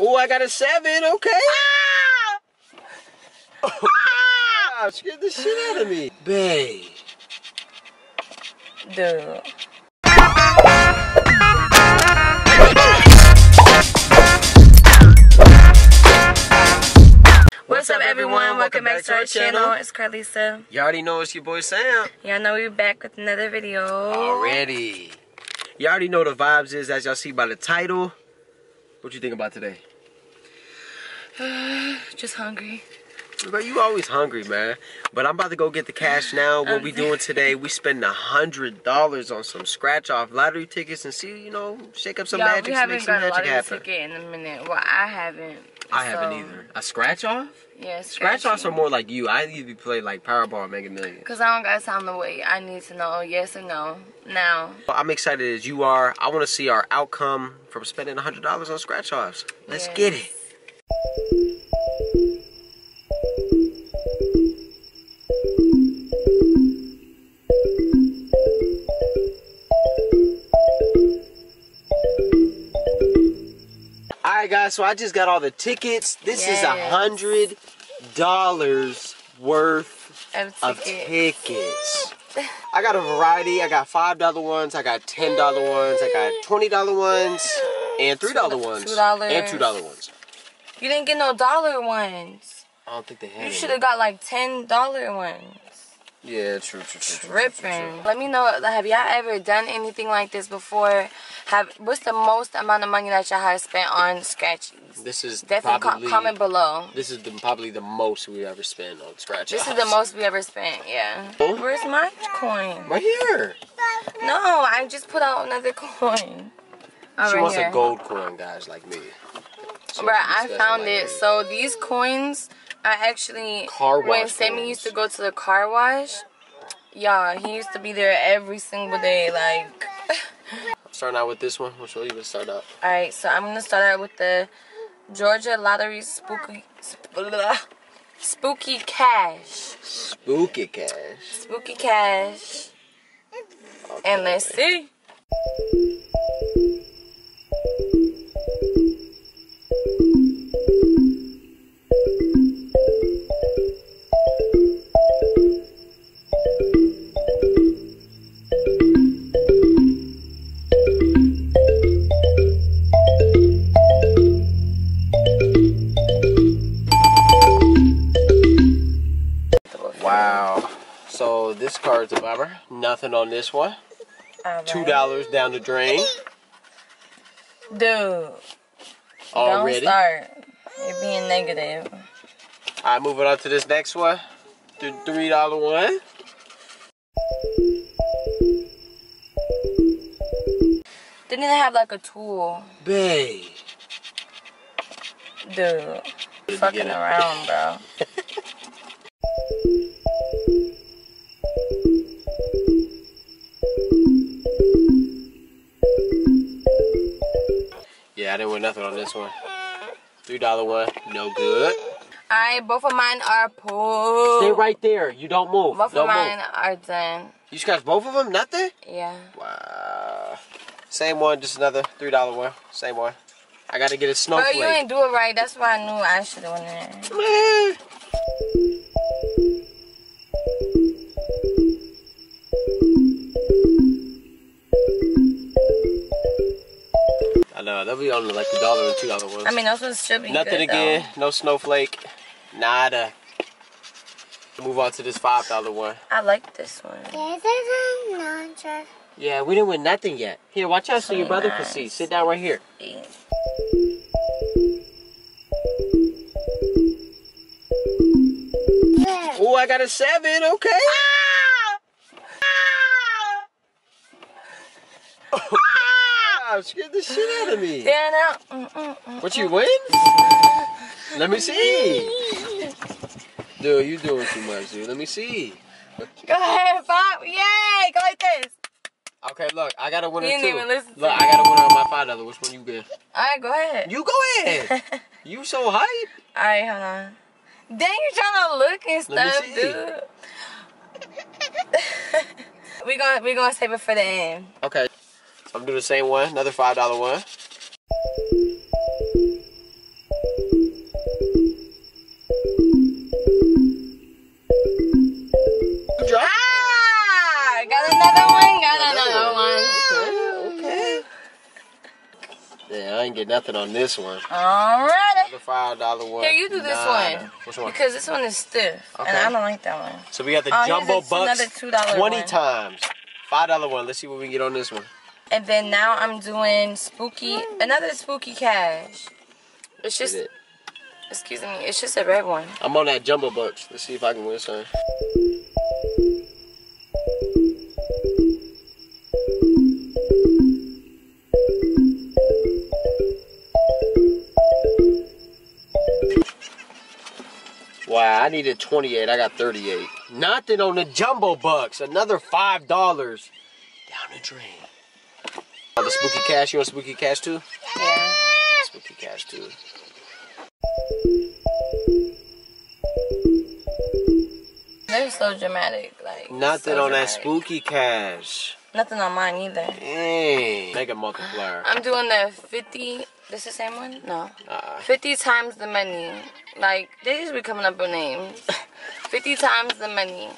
Oh, I got a seven. Okay. Ah! Ah! scared the shit out of me. Babe. Dude. What's up, everyone? Welcome back to our channel. It's Carlisa. You all already know it's your boy Sam. Y'all know we're back with another video. Already. You all already know the vibes is as y'all see by the title. What you think about today? Just hungry. Bro, you always hungry, man. But I'm about to go get the cash now. What we um, doing today? We spend a hundred dollars on some scratch off lottery tickets and see, you know, shake up some Y'all, magic, we make haven't some got a magic lottery happen. ticket in a minute. Well, I haven't. I haven't either. A scratch off? Yeah, Scratch offs are more like you. I usually play like Powerball and Mega Millions. Cause I don't got time to wait. I need to know yes or no now. I'm excited as you are. I want to see our outcome from spending a $100 on scratch offs. Let's Yes. get it. All right, guys. So I just got all the tickets. This is a hundred dollars worth Of of ticket. tickets. I got a variety. I got five dollar ones. I got ten dollar ones. I got twenty dollar ones and three dollar ones $2. and two dollar ones. You didn't get no dollar ones. I don't think they had. You should have got like ten dollar ones. Yeah, true, true, true, true, true, true, Tripping. Let me know. Have y'all ever done anything like this before? Have what's the most amount of money that y'all have spent on scratchies? This is Definitely co- comment below. this is the, probably the most we ever spent on scratch. This is the most we ever spent. Yeah. Oh. Where's my coin? Right here. No, I just put out another coin. Oh, she right wants here. a gold coin, guys, like me. She Bruh, wants to be I found it. So these coins are actually Car when wash Sammy coins. used to go to the car wash. Yeah, he used to be there every single day. Like, Starting out with this one. Which one you gonna start out? all right. So I'm gonna start out with the Georgia Lottery Spooky Spooky Cash. Spooky cash. Spooky Cash. And let's see. So this card's a bummer. Nothing on this one. Two dollars down the drain Dude, already. don't start. You're being negative. Alright, moving on to this next one. The three dollar one. Didn't have like a tool? Babe. Dude, fucking around, bro. nothing on this one. Three dollar one, no good. Alright, both of mine are pulled. Stay right there. You don't move. Both don't of mine move. are done. You scratched both of them? Nothing? Yeah. Wow. Same one, just another three dollar one. Same one. I gotta get a Bro, snowflake. you ain't do it right. That's why I knew I should have went in there. They'll be on like the dollar and two dollar ones. I mean, those ones should be Nothing good, again. No snowflake. Nada. Move on to this five dollar one. I like this one. Yeah, we didn't win nothing yet. Here, watch out so your brother can see. Sit down right here. Oh, I got a seven. Okay. Ah, scared the shit out of me. Stand out. Mm, mm, mm. What you win? Let me see. Dude, you doing too much, dude. Let me see. Go ahead, Bob. Yay! Go like this. Okay, look, I got a winner He didn't too. even listen look. I got a winner on my five dollar. Which one you get? Alright, go ahead. You go ahead. you so hype. Alright, hold on. Dang, you're trying to look and stuff, dude. we gonna we gonna save it for the end. Okay. So I'm doing the same one, another $5 one. Ah, got another one, got another one. Okay, okay. Yeah, I ain't get nothing on this one. Alright. The five dollar one. Here, you do this one. Which one? Because this one is stiff, okay. and I don't like that one. So we got the oh, jumbo bucks. Another two dollar twenty one. times. Five dollar one. Let's see what we can get on this one. And then now I'm doing spooky, another spooky cash. It's just, it. excuse me, it's just a red one. I'm on that jumbo bucks. Let's see if I can win some. Wow, I needed 28. I got 38. Nothing on the jumbo bucks. Another $5 down the drain. The spooky cash. You want spooky cash too? Yeah. Spooky cash too. They're so dramatic. Like Nothing so on that spooky cash. Nothing on mine either. Dang. Mega multiplier. I'm doing the 50. This is the same one? No. Uh, 50 times the money. Like, they just be coming up with names. 50 times the money.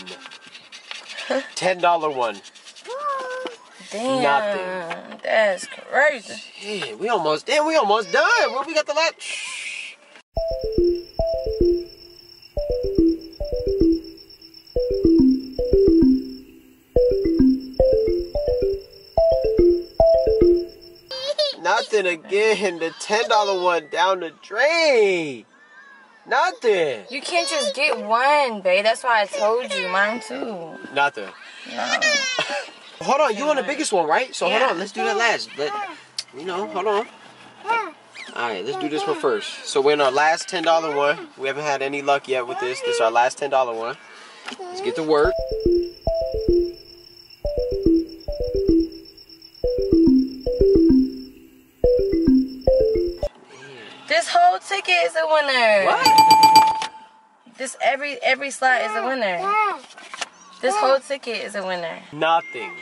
Nothing. Ten dollar one. Damn. Nothing. That's crazy. Yeah, we almost damn, we almost done. What we got the last? Nothing again. The ten dollar one down the drain. Nothing. You can't just get one, babe. That's why I told you. Mine too. Nothing. No. Hold on, you want the biggest one, right? So Yeah. hold on, let's do that last. Let, you know, hold on. All right, let's do this one first. So we're in our last ten dollar one. We haven't had any luck yet with this. This is our last ten dollar one. Let's get to work. is a winner. What? This every every slot is a winner. This whole ticket is a winner. Nothing.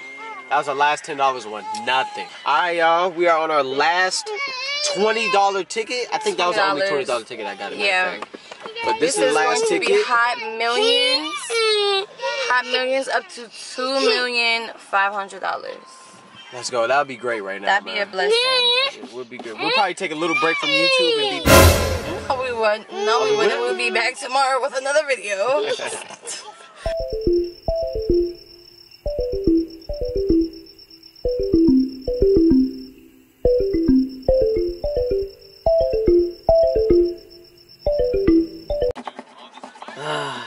That was our last $10 one. Nothing. All right, y'all. We are on our last $20 ticket. I think that was the only $20 ticket I got. Yeah. Thing. But this, this is, the last going ticket. to be hot millions. Hot millions up to two million five hundred dollars. Let's go. That would be great right now. That'd be a man. blessing. It would be good. We'll probably take a little break from YouTube and be back. No, we wouldn't. No, we wouldn't. We'll be back tomorrow with another video.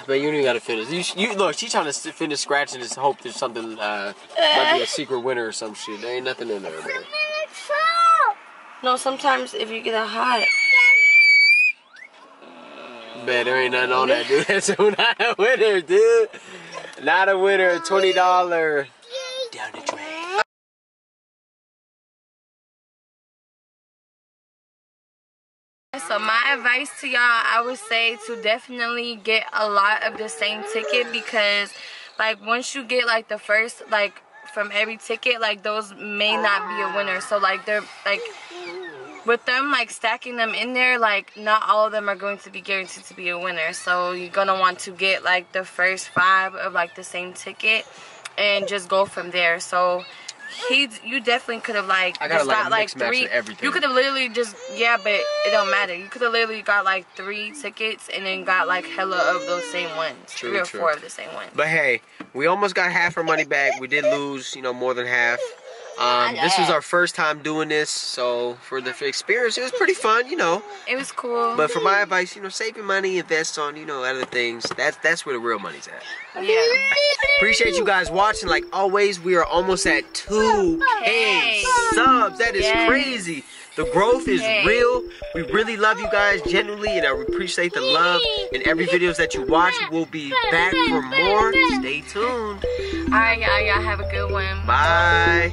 But you don't even gotta finish. You, you look. She's trying to finish scratching. Just hope there's something. Uh, might be a secret winner or some shit. There ain't nothing in there, man. No, sometimes if you get a hot, Man, there ain't nothing on that, dude. That's not a winner, dude. Not a winner. Twenty dollar. Advice to y'all, I would say to definitely get a lot of the same ticket because like once you get like the first like from every ticket, like those may not be a winner. So like they're like with them like stacking them in there, like not all of them are going to be guaranteed to be a winner. So you're gonna want to get like the first five of like the same ticket and just go from there. So he, you definitely could have like I got, just like, like three. everything. You could have literally just yeah, but it don't matter. You could have literally got like three tickets and then got like hella of those same ones, True, three or true. four of the same ones. But hey, we almost got half our money back. We did lose, you know, more than half. Um, this was our first time doing this, so for the experience, it was pretty fun, you know. It was cool. But for my advice, you know, save your money, invest on, you know, other things. That's that's where the real money's at. yeah. Appreciate you guys watching. Like always, we are almost at 2K Hey. subs. That is Yes. crazy. The growth is real. We really love you guys genuinely, and I appreciate the love. And every videos that you watch, we'll be back for more. Stay tuned. All right, y'all. Y'all have a good one. Bye.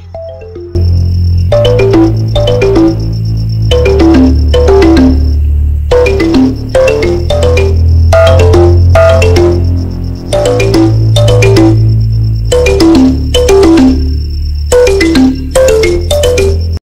Música